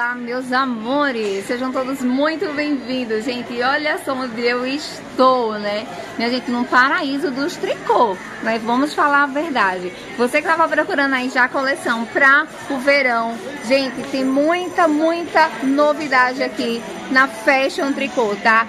Olá, meus amores! Sejam todos muito bem-vindos, gente. E olha só onde eu estou, né? Minha gente, num paraíso dos tricô, mas vamos falar a verdade. Você que estava procurando aí já a coleção para o verão, gente, tem muita, muita novidade aqui na Fashion Tricô, tá?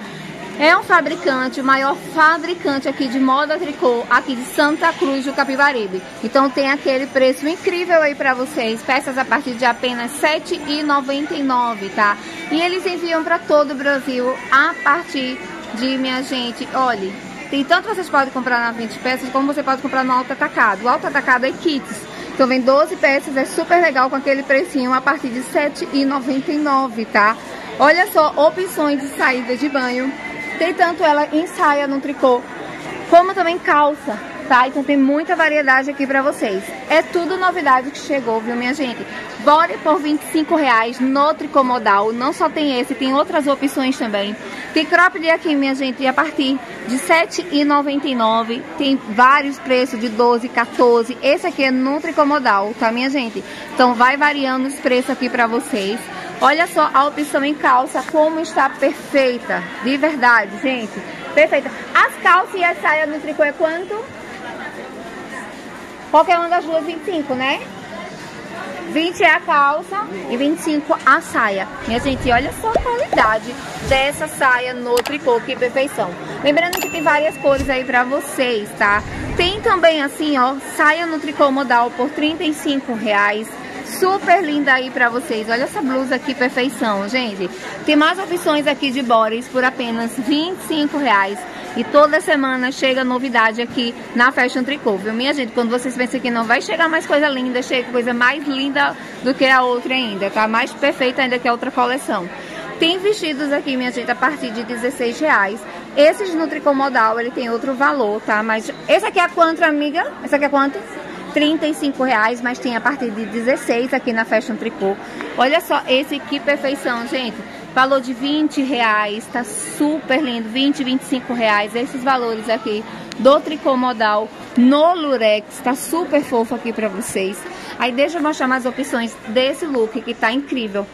É um fabricante, o maior fabricante aqui de moda tricô, aqui de Santa Cruz do Capibaribe. Então tem aquele preço incrível aí pra vocês, peças a partir de apenas R$ 7,99, tá? E eles enviam para todo o Brasil a partir de, minha gente, olhe, tem tanto vocês podem comprar na 20 peças, como você pode comprar no Alto Atacado. O Alto Atacado é kits. Então vem 12 peças, é super legal com aquele precinho a partir de R$ 7,99, tá? Olha só, opções de saída de banho tem tanto ela em saia no tricô, como também calça, tá? Então tem muita variedade aqui pra vocês. É tudo novidade que chegou, viu, minha gente? Bore por 25 reais no tricô modal. Não só tem esse, tem outras opções também. Tem cropped aqui, minha gente, a partir de R$ 7,99. Tem vários preços de 12, 14. Esse aqui é no tricô modal, tá, minha gente? Então vai variando os preços aqui pra vocês. Olha só a opção em calça, como está perfeita. De verdade, gente. Perfeita. As calças e a saia no tricô é quanto? Qualquer uma das duas, 25, né? 20 é a calça e 25 a saia. Minha gente, olha só a qualidade dessa saia no tricô, que perfeição. Lembrando que tem várias cores aí pra vocês, tá? Tem também assim, ó, saia no tricô modal por 35 reais super linda aí pra vocês. Olha essa blusa aqui, perfeição, gente. Tem mais opções aqui de bodies por apenas 25 reais. E toda semana chega novidade aqui na Fashion Tricô, viu? Minha gente, quando vocês pensam que não vai chegar mais coisa linda, chega coisa mais linda do que a outra ainda, tá? Mais perfeita ainda que a outra coleção. Tem vestidos aqui, minha gente, a partir de 16 reais. Esses no tricô modal, ele tem outro valor, tá? Mas esse aqui é quanto, amiga? Esse aqui é quanto? 35 reais, mas tem a partir de 16 aqui na Fashion Tricô. Olha só esse que perfeição, gente. Valor de 20 reais, tá super lindo, 20, 25 reais. Esses valores aqui do tricô modal no Lurex, tá super fofo aqui pra vocês. Aí deixa eu mostrar mais opções desse look que tá incrível.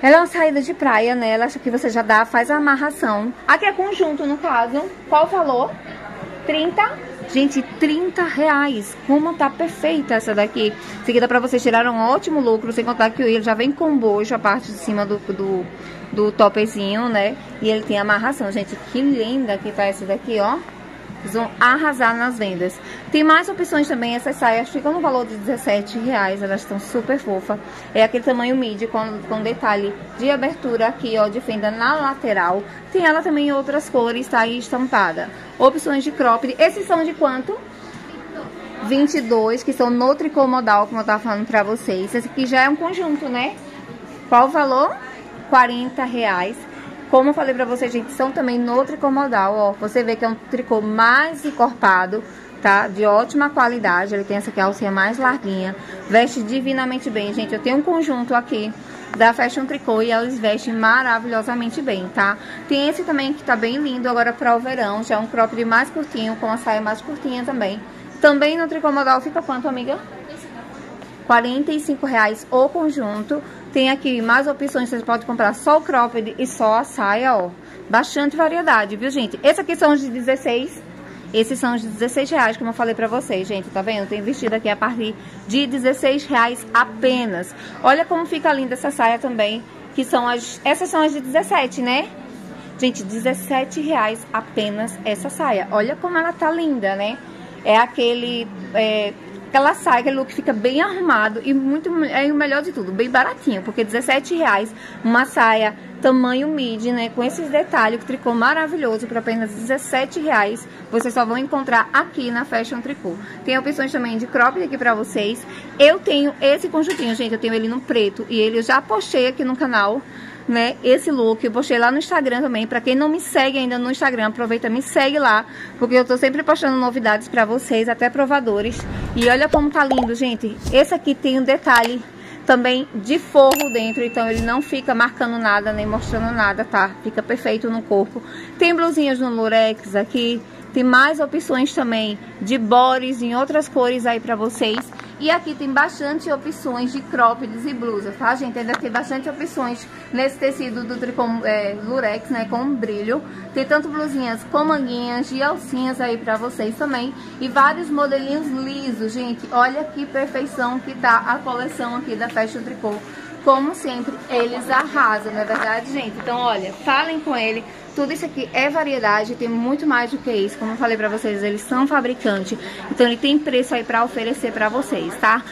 Ela é uma saída de praia, né? Ela acha que você já dá, faz a amarração. Aqui é conjunto, no caso. Qual o valor? 30 Gente, 30 reais. Como tá perfeita essa daqui. Seguida para vocês tirar um ótimo lucro, sem contar que ele já vem com bojo, a parte de cima do, do, do topezinho, né? E ele tem amarração. Gente, que linda que tá essa daqui, ó. Vão arrasar nas vendas. Tem mais opções também. Essas saias ficam no valor de 17 reais. Elas estão super fofas. É aquele tamanho midi com, com detalhe de abertura aqui, ó, de fenda na lateral. Tem ela também em outras cores, tá aí estampada. Opções de cropped. Esses são de quanto? 22, que são no tricô modal, como eu tava falando pra vocês. Esse aqui já é um conjunto, né? Qual o valor? 40 reais. Como eu falei pra vocês, gente, são também no tricô modal, ó. Você vê que é um tricô mais encorpado, tá? De ótima qualidade. Ele tem essa aqui, alcinha mais larguinha. Veste divinamente bem, gente. Eu tenho um conjunto aqui da Fashion Tricô e eles vestem maravilhosamente bem, tá? Tem esse também que tá bem lindo agora para o verão, já é um cropped mais curtinho, com a saia mais curtinha também. Também no tricô modal fica quanto, amiga? 45 reais o conjunto. Tem aqui mais opções, você pode comprar só o cropped e só a saia, ó. Bastante variedade, viu, gente? Esse aqui são os de 16. Esses são os de 16 reais, como eu falei pra vocês, gente, tá vendo? Tem vestido aqui a partir de 16 reais apenas. Olha como fica linda essa saia também, que são as... Essas são as de 17, né? Gente, 17 reais apenas essa saia. Olha como ela tá linda, né? É aquele... É, aquela saia, aquele look fica bem arrumado e muito é o melhor de tudo, bem baratinho, porque 17 reais uma saia tamanho midi, né, com esses detalhes, que tricô maravilhoso por apenas 17 reais, vocês só vão encontrar aqui na Fashion Tricô. Tem opções também de cropped aqui pra vocês. Eu tenho esse conjuntinho, gente, eu tenho ele no preto e ele eu já postei aqui no canal, né, esse look. Eu postei lá no Instagram também. Pra quem não me segue ainda no Instagram, aproveita, me segue lá. Porque eu tô sempre postando novidades pra vocês, até provadores. E olha como tá lindo, gente. Esse aqui tem um detalhe também de forro dentro, então ele não fica marcando nada, nem mostrando nada, tá? Fica perfeito no corpo. Tem blusinhas no lurex aqui, tem mais opções também de bores em outras cores aí pra vocês. E aqui tem bastante opções de croppeds e blusas, tá, gente? Ainda tem bastante opções nesse tecido do tricô é, lurex, né, com brilho. Tem tanto blusinhas com manguinhas e alcinhas aí pra vocês também. E vários modelinhos lisos, gente. Olha que perfeição que tá a coleção aqui da Fashion Tricô. Como sempre, eles arrasam, não é verdade, gente? Então, olha, falem com ele. Tudo isso aqui é variedade, tem muito mais do que isso. Como eu falei pra vocês, eles são fabricantes. Então, ele tem preço aí pra oferecer pra vocês, tá?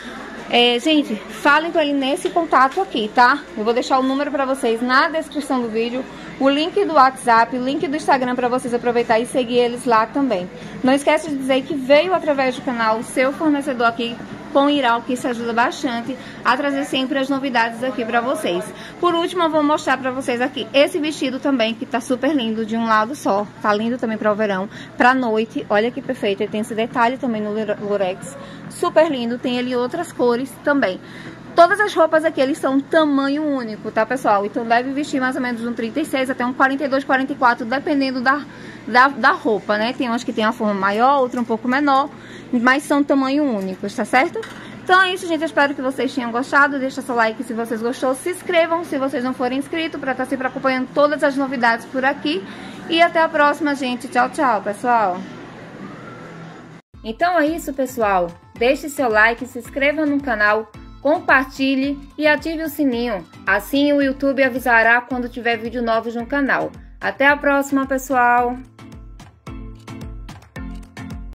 É, gente, falem com ele nesse contato aqui, tá? Eu vou deixar o número pra vocês na descrição do vídeo, o link do WhatsApp, o link do Instagram pra vocês aproveitar e seguir eles lá também. Não esquece de dizer que veio através do canal o seu fornecedor aqui com Iral, que isso ajuda bastante a trazer sempre as novidades aqui pra vocês. Por último, eu vou mostrar pra vocês aqui esse vestido também, que tá super lindo, de um lado só. Tá lindo também para o verão, pra noite. Olha que perfeito, ele tem esse detalhe também no lurex. Super lindo, tem ali outras cores também. Todas as roupas aqui, eles são tamanho único, tá, pessoal? Então, deve vestir mais ou menos um 36 até um 42, 44, dependendo da, da, da roupa, né? Tem umas que tem uma forma maior, outra um pouco menor mas são tamanho únicos, tá certo? Então é isso, gente. Eu espero que vocês tenham gostado. Deixa seu like se vocês gostou. Se inscrevam se vocês não forem inscritos para estar tá sempre acompanhando todas as novidades por aqui. E até a próxima, gente. Tchau, tchau, pessoal. Então é isso, pessoal. Deixe seu like, se inscreva no canal, compartilhe e ative o sininho. Assim o YouTube avisará quando tiver vídeo novos no canal. Até a próxima, pessoal!